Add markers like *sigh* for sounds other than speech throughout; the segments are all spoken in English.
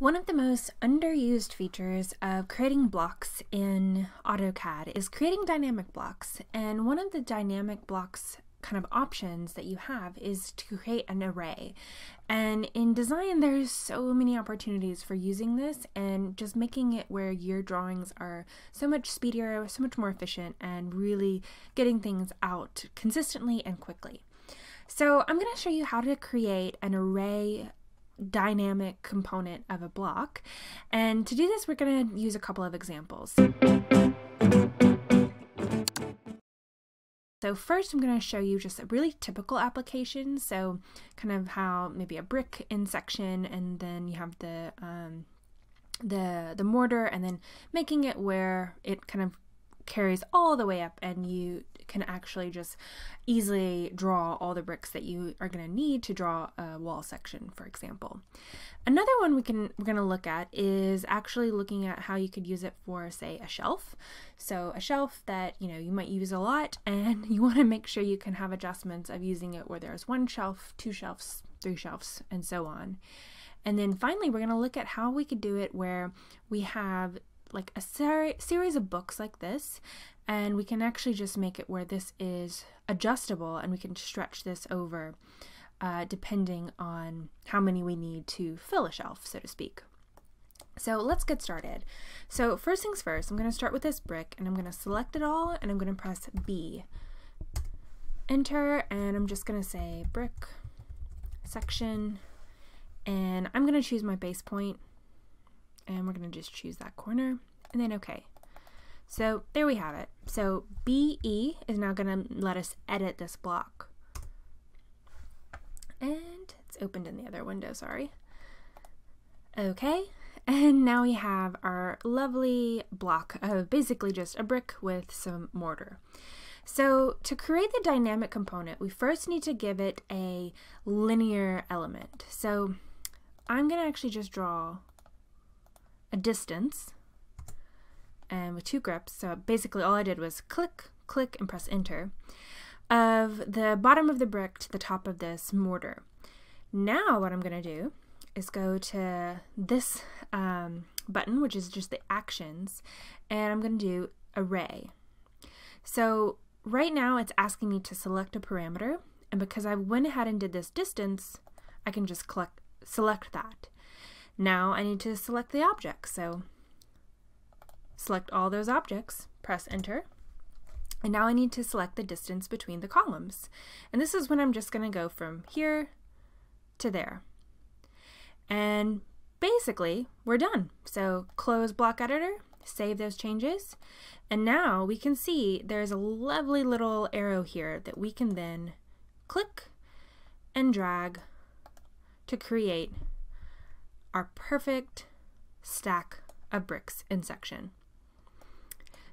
One of the most underused features of creating blocks in AutoCAD is creating dynamic blocks. And one of the dynamic blocks kind of options that you have is to create an array. And in design, there's so many opportunities for using this and just making it where your drawings are so much speedier, so much more efficient, and really getting things out consistently and quickly. So I'm going to show you how to create an array dynamic component of a block. And to do this, we're going to use a couple of examples. So first I'm going to show you just a really typical application. So kind of how maybe a brick in section and then you have the um, the the mortar and then making it where it kind of carries all the way up and you can actually just easily draw all the bricks that you are going to need to draw a wall section, for example. Another one we can we're going to look at is actually looking at how you could use it for say a shelf. So a shelf that, you know, you might use a lot *laughs* and you want to make sure you can have adjustments of using it where there's one shelf, two shelves, three shelves, and so on. And then finally, we're going to look at how we could do it where we have like a ser series of books like this and we can actually just make it where this is adjustable and we can stretch this over uh, depending on how many we need to fill a shelf so to speak. So let's get started. So first things first, I'm going to start with this brick and I'm going to select it all and I'm going to press B. Enter and I'm just going to say brick section and I'm going to choose my base point and we're going to just choose that corner and then okay. So there we have it. So BE is now going to let us edit this block. And it's opened in the other window, sorry. Okay, *laughs* and now we have our lovely block of basically just a brick with some mortar. So to create the dynamic component, we first need to give it a linear element. So I'm going to actually just draw a distance and with two grips, so basically all I did was click, click, and press enter, of the bottom of the brick to the top of this mortar. Now what I'm going to do is go to this um, button, which is just the actions, and I'm going to do array. So right now it's asking me to select a parameter, and because I went ahead and did this distance, I can just click, select that. Now I need to select the object, so select all those objects, press enter, and now I need to select the distance between the columns. And this is when I'm just going to go from here to there. And basically, we're done. So close block editor, save those changes, and now we can see there's a lovely little arrow here that we can then click and drag to create our perfect stack of bricks in section.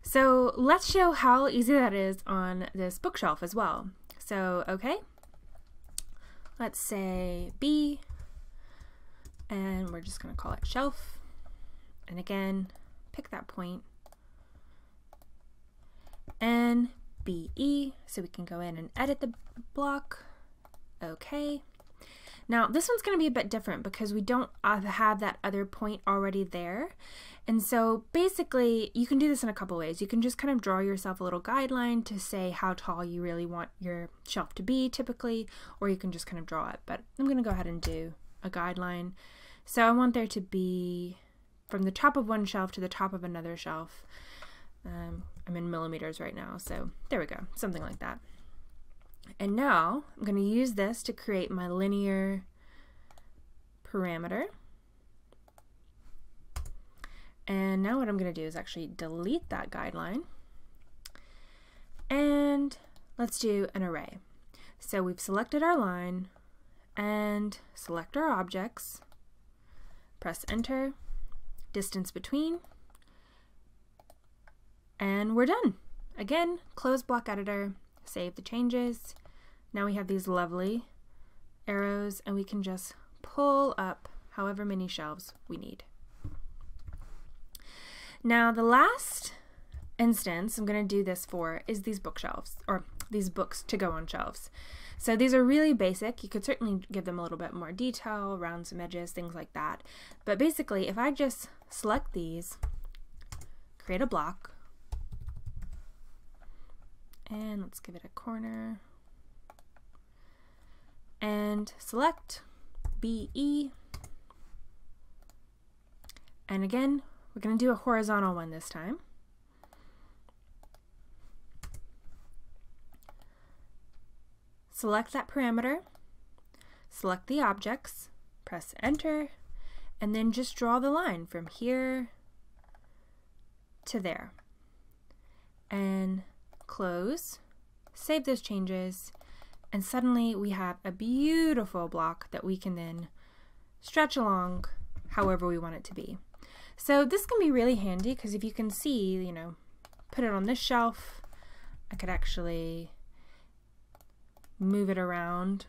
So let's show how easy that is on this bookshelf as well. So, okay, let's say B, and we're just gonna call it shelf. And again, pick that point. And BE, so we can go in and edit the block. Okay. Now this one's going to be a bit different because we don't have that other point already there. And so basically you can do this in a couple ways. You can just kind of draw yourself a little guideline to say how tall you really want your shelf to be typically, or you can just kind of draw it. But I'm going to go ahead and do a guideline. So I want there to be from the top of one shelf to the top of another shelf. Um, I'm in millimeters right now, so there we go, something like that. And now I'm going to use this to create my linear parameter. And now what I'm going to do is actually delete that guideline. And let's do an array. So we've selected our line and select our objects, press enter, distance between, and we're done. Again, close block editor, save the changes. Now we have these lovely arrows and we can just pull up however many shelves we need. Now the last instance I'm going to do this for is these bookshelves or these books to go on shelves. So these are really basic. You could certainly give them a little bit more detail around some edges, things like that. But basically, if I just select these, create a block, and let's give it a corner, and select BE, and again, we're going to do a horizontal one this time. Select that parameter, select the objects, press enter, and then just draw the line from here to there. And close, save those changes, and suddenly we have a beautiful block that we can then stretch along however we want it to be. So this can be really handy because if you can see, you know, put it on this shelf, I could actually move it around.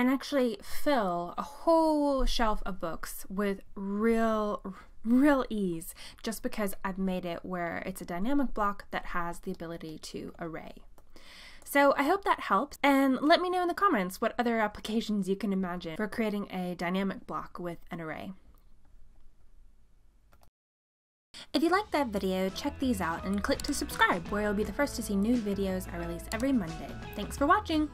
And actually fill a whole shelf of books with real real ease just because I've made it where it's a dynamic block that has the ability to array. So I hope that helps, and let me know in the comments what other applications you can imagine for creating a dynamic block with an array. If you liked that video, check these out and click to subscribe where you'll be the first to see new videos I release every Monday. Thanks for watching!